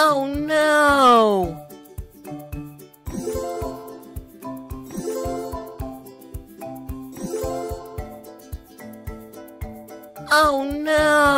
Oh no! Oh no!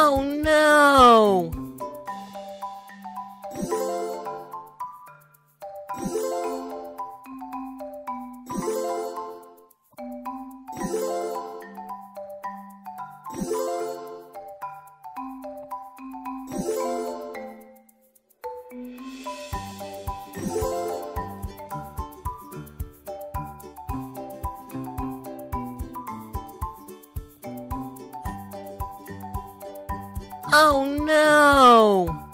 Oh no! Oh no!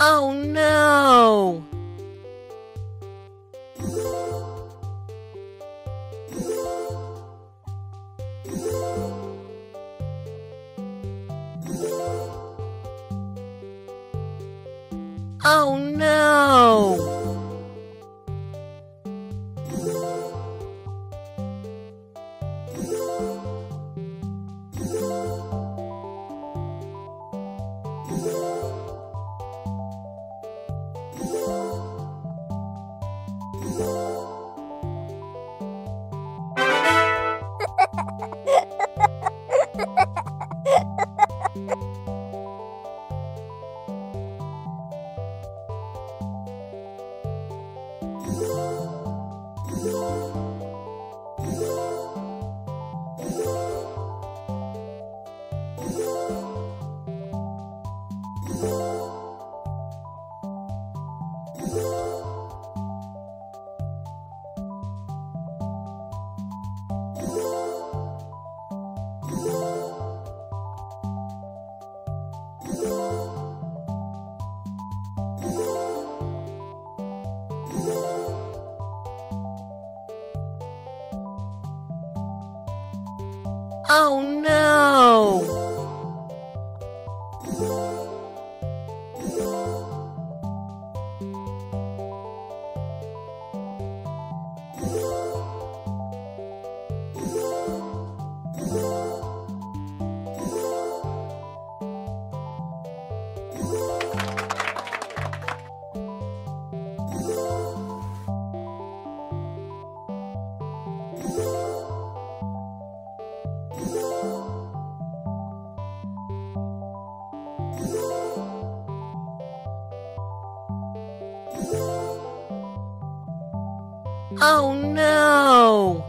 Oh no! Oh no! Oh no! Oh no!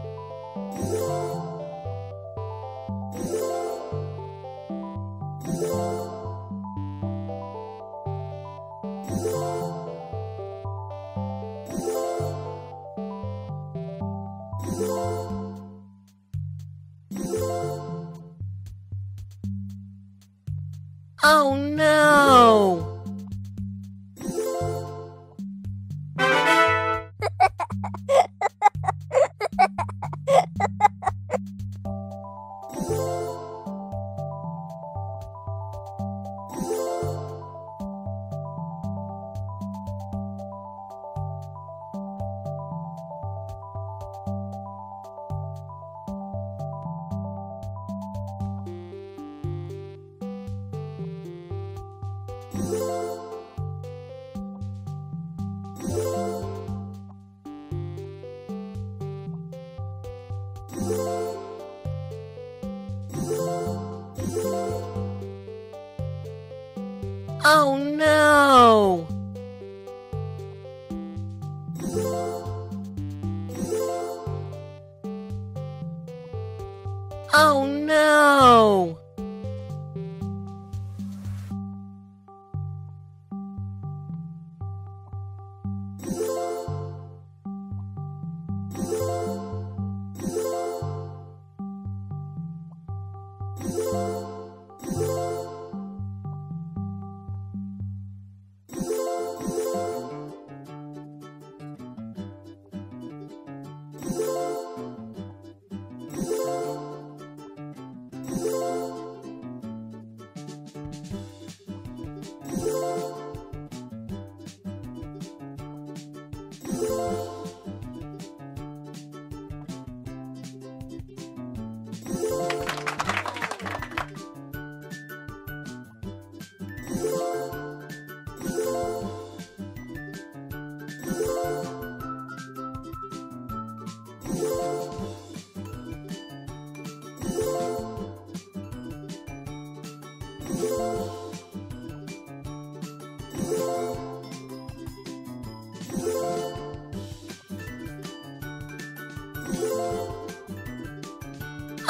Oh no!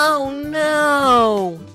Oh no!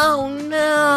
Oh no!